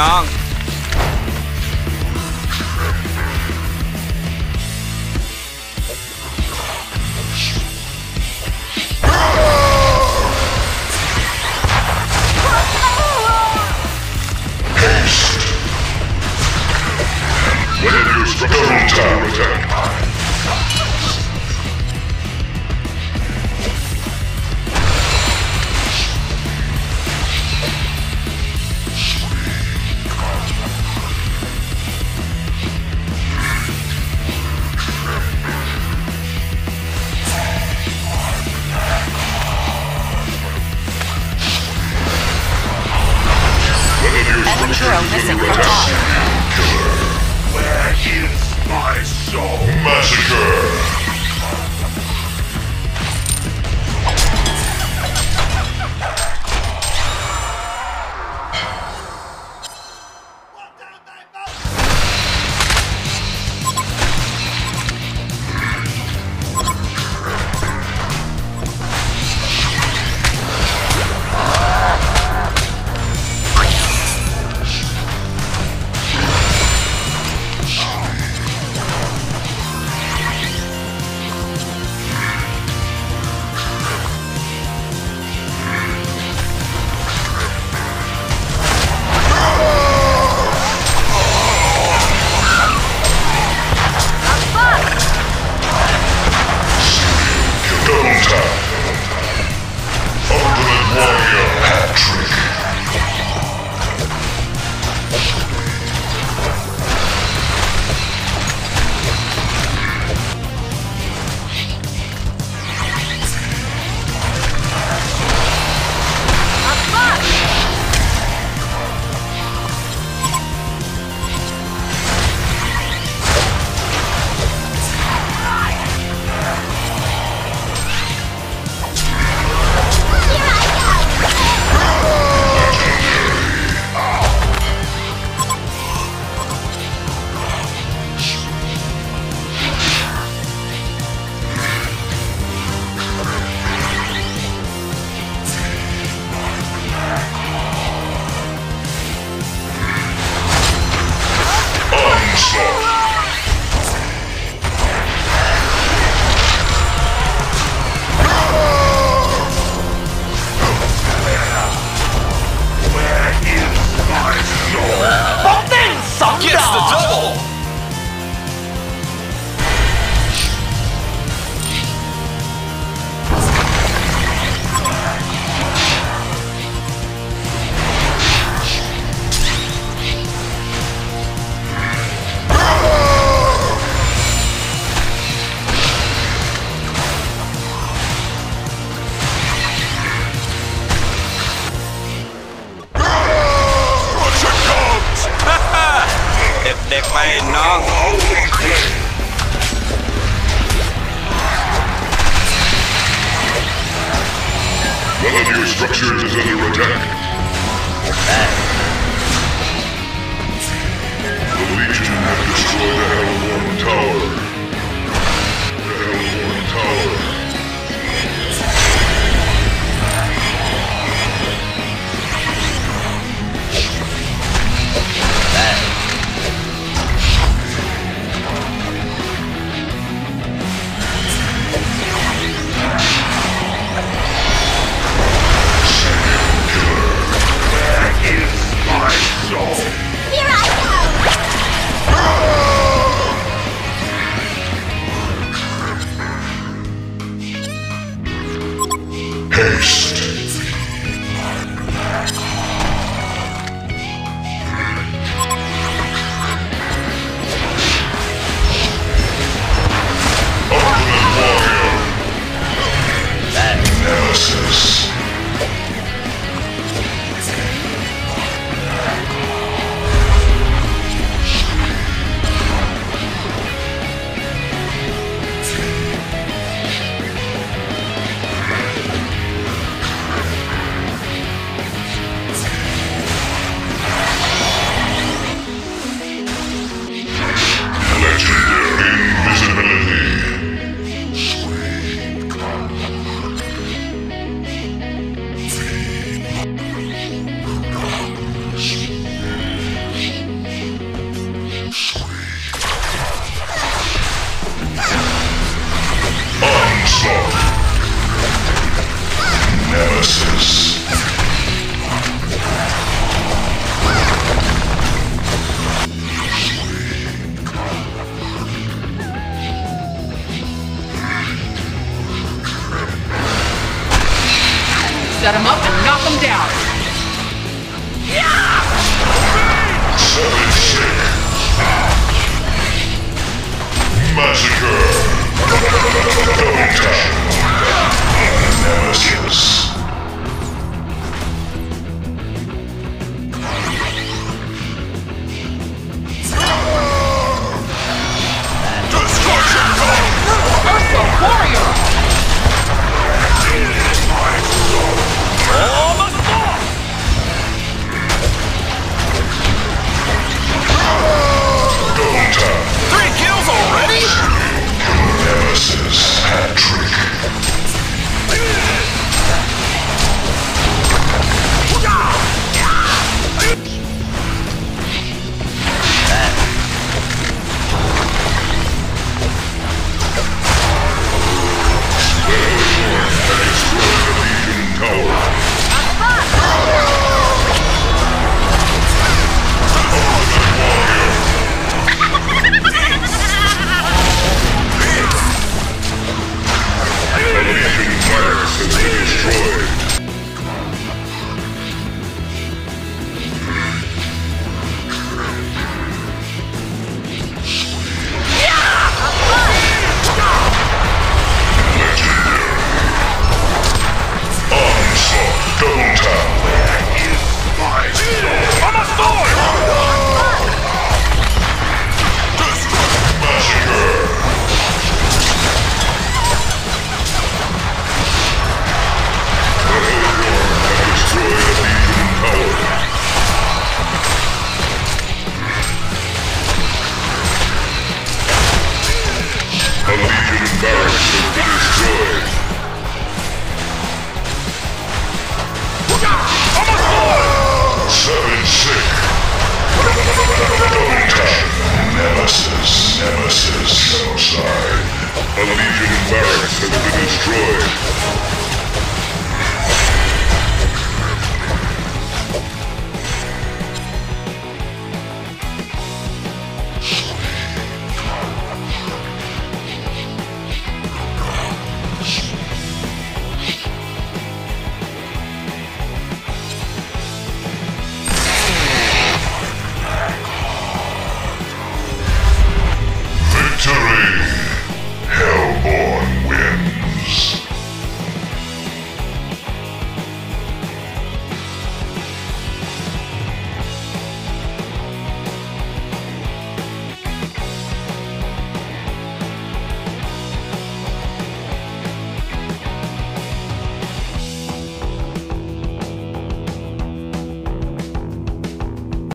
น้อง missing from. Where is my soul? Massacre! One of your structures is under attack. Set them up and knock them down. Yeah! Massacre! genocide. A Legion barracks has been destroyed.